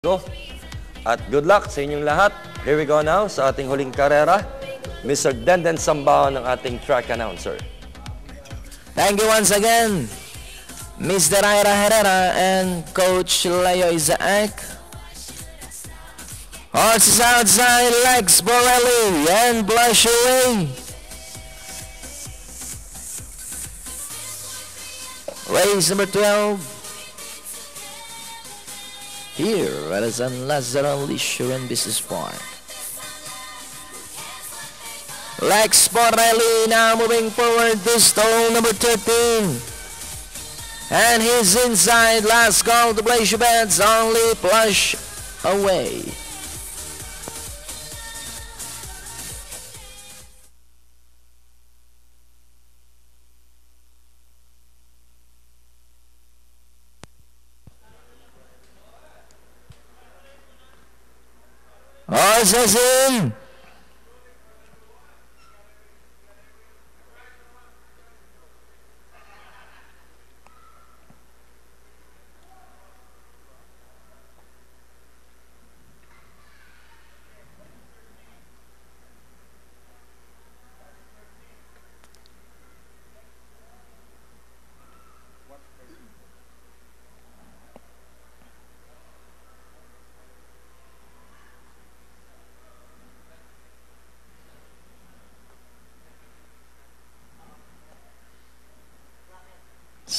Go. At good luck sa inyong lahat. Here we go now sa ating huling karera. Mr. Denden Sambao ng ating track announcer. Thank you once again, Mr. Ira Herrera and Coach Leo Isaac. Horses outside, Lex Borelli and Blush away. Race number 12. Here at San Lazaro Leisure and Business Park. Lex Borelli now moving forward to stall number 13. And he's inside. Last call to place your bets. Only plush away. Horses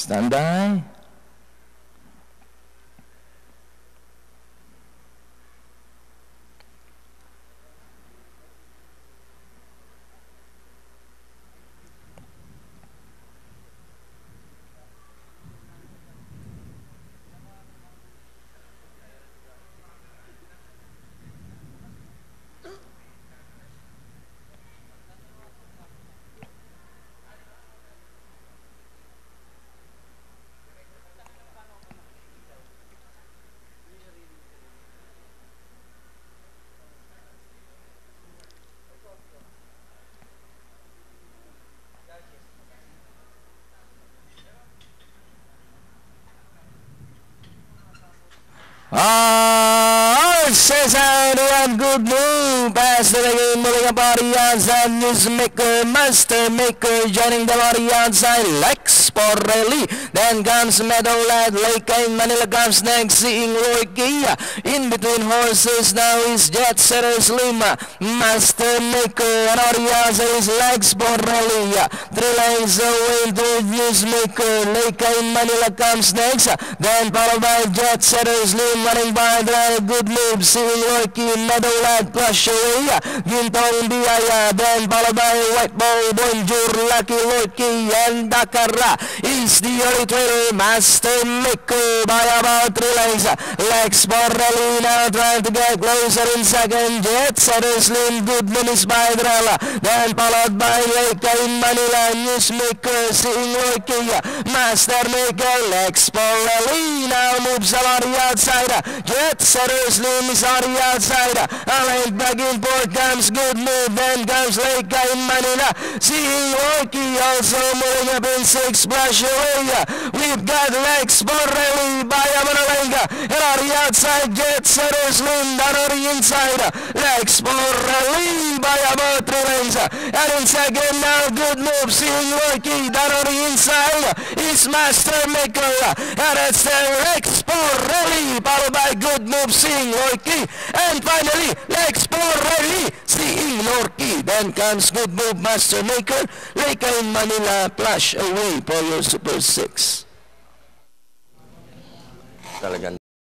Stand by. Ah, says out one good move. Pass the game, moving a body outside. Newsmaker, master maker, joining the body outside. Lex Borrelli. Then comes Meadowlad, Lake in Manila comes next. Seeing Roy Kia. In between horses now is Jet Setters Lima. Master maker, and outside is Lex Borrelli. Three lines away to Newsmaker. Lake in Manila comes next. Then followed by Jet Setters Lima running by the good move. Meadowland Plush away. Gintong Biaya. Followed by White Ball Bonjour Lucky Loki and Dakara is the early trader. Master Miko by about three lengths. Lex Borrelli now trying to get closer in second. Jet Setters Slim Goodman is by Drella. Then followed by Lake in Manila. Newsmaker seeing Rocky. Master Maker Lex Borrelli now moves on the outside. Jet Setters Slim is on the outside. Back in port comes good move. Then comes Lake in Manila. Seeing Rocky also moving up in six. Splash away. We've got Lex Borrelli by Amanalenga. And on the outside, Jet Setters Slim down on the inside. Lex Borrelli by about three lanes. And in second now, good move. Seeing Rocky down on the inside. It's Master Maker. And it's Lex Borrelli Seeing Rocky. And finally, Lex Borrelli seeing Lorky. Then comes good move. Master Maker. Lake in Manila. Flash away for your Super 6. Talagang